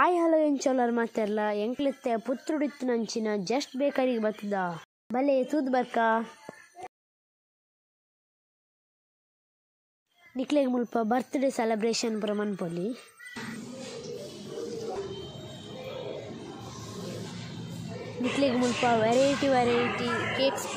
ಆಯ್ hello ಎಂಚೋಲರ್ ಮಾತಾರಲ್ಲ ಎಂಕ್ಲಿತ್ತೆ ಪುತ್ರುಡಿತ್ತು ನಂಚಿನ just ಬೇಕರಿಗೆ ಬತ್ತದ ಬಲೆ ತೂದ್ ಬರ್ಕ ನಿಕ್ಲೆಗ್ ಮುಲ್ಪ ಬರ್ತ್ಡೇ ಸೆಲೆಬ್ರೇಷನ್ ಪುರ ಮನ್ಪೊಲಿ ನಿಕ್ಲೆಗ್ ಮುಲ್ಪ ವೆರೈಟಿ ವೆರೈಟಿ ಕೇಕ್ಸ್ ಪುರ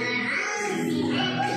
Amen.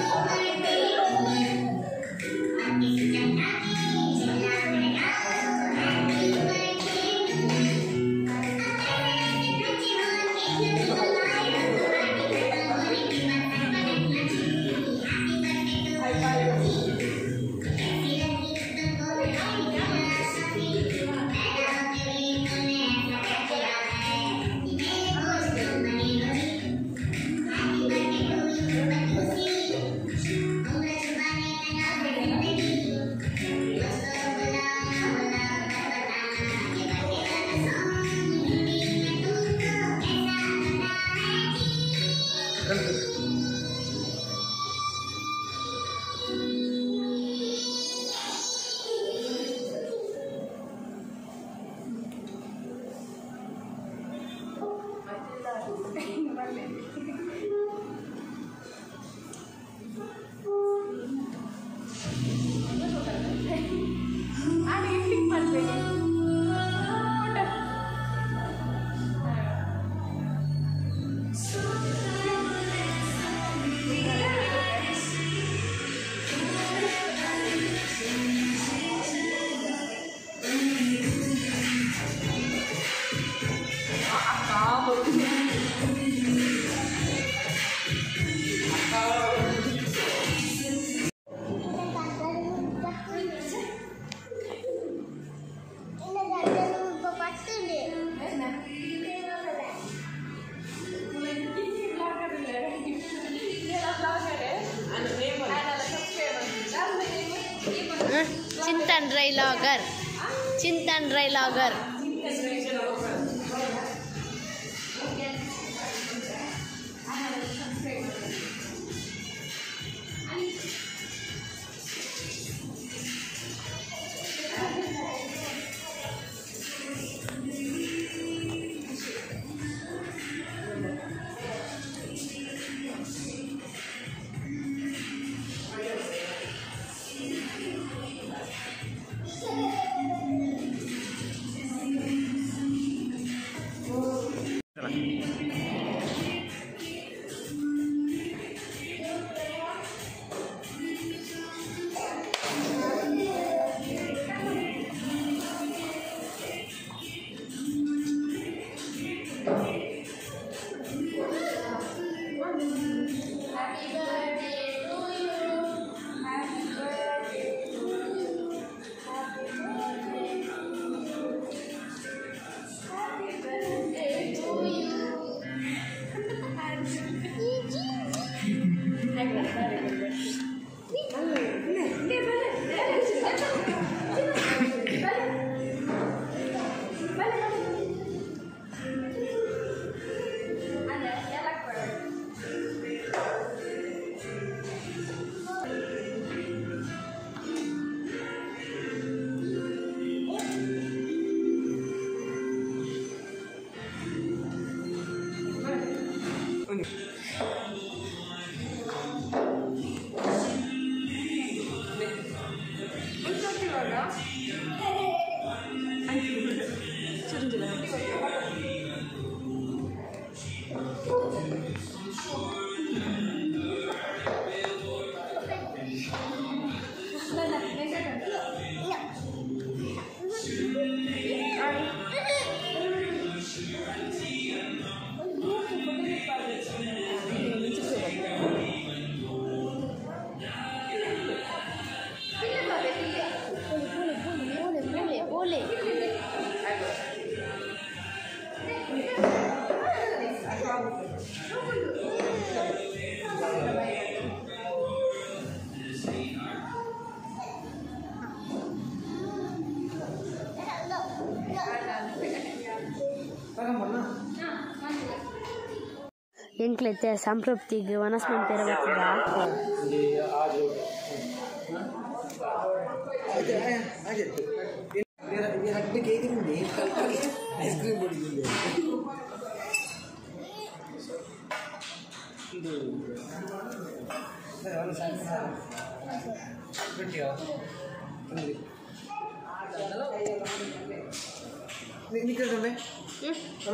लागर चिंतन रे लागर चाकलैट संतृप्ति वनस्मन तेरव हाँ। निकल रहे हैं हम्म।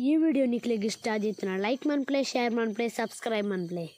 ये वीडियो निकलेगी स्टार जितना लाइक मन प्ले शेयर मन प्ले सब्सक्राइब मन प्ले